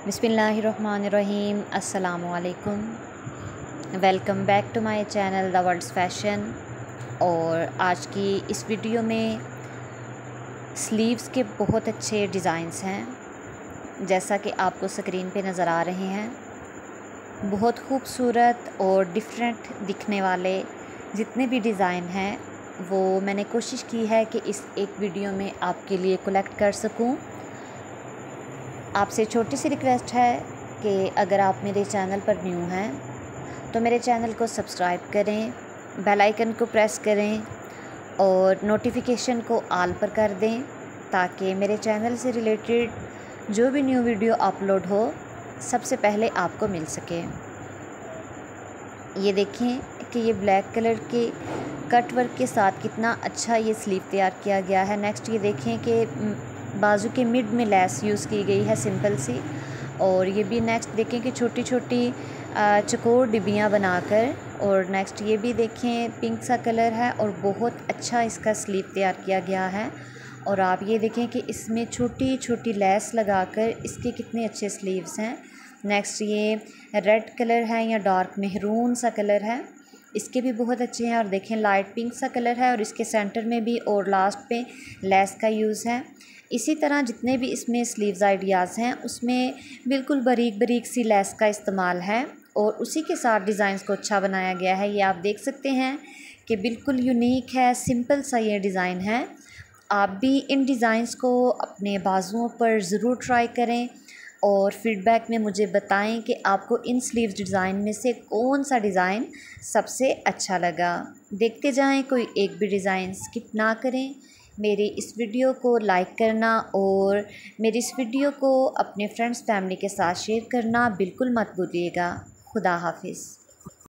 बिसमीम असलकुम welcome back to my channel the world's fashion. और आज की इस वीडियो में स्लीव्स के बहुत अच्छे डिज़ाइंस हैं, जैसा कि आपको स्क्रीन पे नज़र आ रहे हैं। बहुत खूबसूरत और डिफरेंट दिखने वाले जितने भी डिज़ाइन हैं, वो मैंने कोशिश की है कि इस एक वीडियो में आपके लिए कलेक्ट कर सकूँ। आपसे छोटी सी रिक्वेस्ट है कि अगर आप मेरे चैनल पर न्यू हैं तो मेरे चैनल को सब्सक्राइब करें, बेल आइकन को प्रेस करें और नोटिफिकेशन को आल पर कर दें ताकि मेरे चैनल से रिलेटेड जो भी न्यू वीडियो अपलोड हो, सबसे पहले आपको मिल सके। ये देखें कि ये ब्लैक कलर के कट वर्क के साथ कितना अच्छा ये स्लीव तैयार किया गया है। नेक्स्ट ये देखें कि बाजू के मिड में लैस यूज़ की गई है सिंपल सी। और ये भी नेक्स्ट देखें कि छोटी छोटी चकोर डिबियाँ बनाकर और नेक्स्ट ये भी देखें पिंक सा कलर है और बहुत अच्छा इसका स्लीव तैयार किया गया है। और आप ये देखें कि इसमें छोटी छोटी लेस लगाकर इसके कितने अच्छे स्लीव्स हैं। नेक्स्ट ये रेड कलर है या डार्क मेहरून सा कलर है। इसके भी बहुत अच्छे हैं और देखें लाइट पिंक सा कलर है और इसके सेंटर में भी और लास्ट पे लेस का यूज़ है। इसी तरह जितने भी इसमें स्लीव्स आइडियाज़ हैं, उसमें बिल्कुल बारीक बारीक सी लेस का इस्तेमाल है और उसी के साथ डिज़ाइंस को अच्छा बनाया गया है। ये आप देख सकते हैं कि बिल्कुल यूनिक है, सिंपल सा ये डिज़ाइन है। आप भी इन डिज़ाइंस को अपने बाजुओं पर ज़रूर ट्राई करें। और फीडबैक में मुझे बताएँ कि आपको इन स्लीव्स डिज़ाइन में से कौन सा डिज़ाइन सबसे अच्छा लगा। देखते जाएँ कोई एक भी डिज़ाइन स्किप ना करें। मेरी इस वीडियो को लाइक करना और मेरी इस वीडियो को अपने फ्रेंड्स फैमिली के साथ शेयर करना बिल्कुल मत भूलिएगा। खुदा हाफिज़।